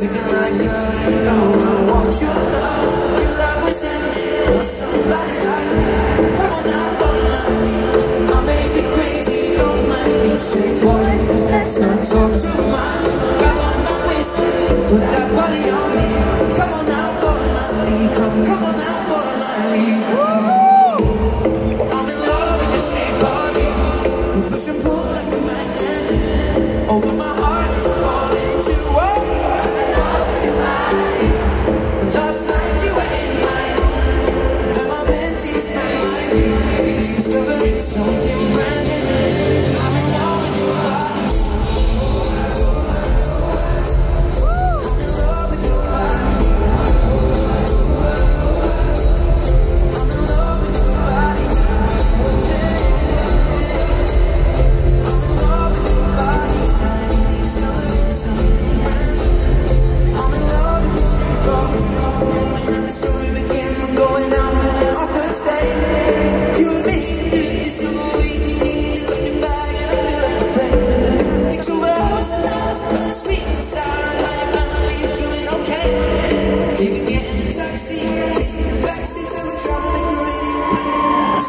Singing like, girl, you know I want your love. Somebody like me. Come on. I may be crazy, don't mind me. Say, boy, let's not talk too much. Grab on my put that body on me.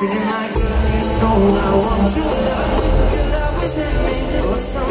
Say my girl, you know I want your love Your love is in me oh, for some